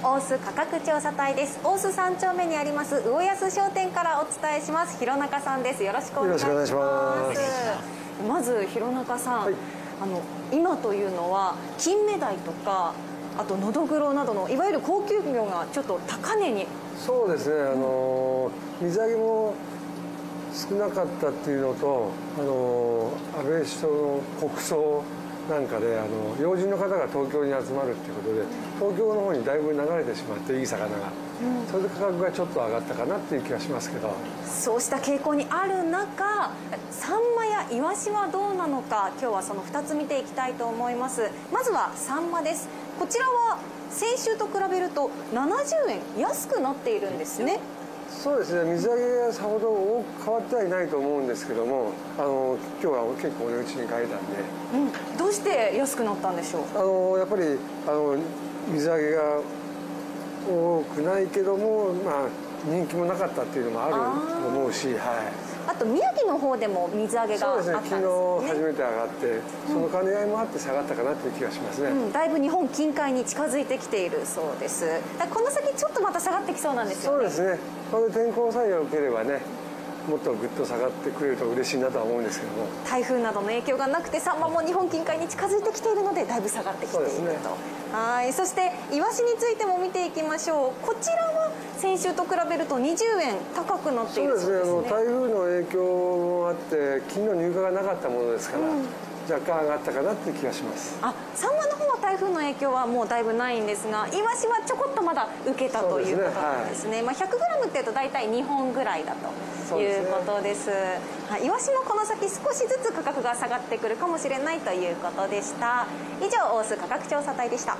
大須価格調査隊です大須三丁目にあります魚安商店からお伝えします弘中さんですよろしくお願いしますまず弘中さん、はい、あの今というのは金目鯛とかあとのどぐろなどのいわゆる高級魚がちょっと高値にそうですねあの水揚げも少なかったっていうのとあの安倍首相の国葬なんかであの要人の方が東京に集まるっていうことで東京の方にだいぶ流れてしまっていい魚が、うん、それで価格がちょっと上がったかなっていう気がしますけど。そうした傾向にある中サンマやイワシはどうなのか今日はその2つ見ていきたいと思います。まずはサンマです。こちらは先週と比べると70円安くなっているんですねそうですね水揚げがさほど多く変わってはいないと思うんですけどもあの今日は結構お値打ちに変えたんで、うん、どうして安くなったんでしょう？あのやっぱりあの水揚げが多くないけどもまあ人気もなかったっていうのもあると思うしはい。あと宮城の方でも水揚げがあったんですね。昨日初めて上がってその兼ね合いもあって下がったかなという気がしますね、うん、だいぶ日本近海に近づいてきているそうです。この先ちょっとまた下がってきそうなんですよね。そうですね。これ天候さえ良ければねもっとぐっと下がってくれると嬉しいなとは思うんですけども。台風などの影響がなくてサンマも日本近海に近づいてきているのでだいぶ下がってきていると、ね、はい。そしてイワシについても見ていきましょう。こちらは先週と比べると20円高くなっているそうですね。そうですね。あの台風の影響もあって金の入荷がなかったものですから、うん若干上がったかなって気がします。あサンマの方は台風の影響はもうだいぶないんですがイワシはちょこっとまだ受けたということなんですね、ねはい、まあ、100g っていうと大体2本ぐらいだということです、ね、はい、イワシもこの先少しずつ価格が下がってくるかもしれないということでした。以上大須価格調査隊でした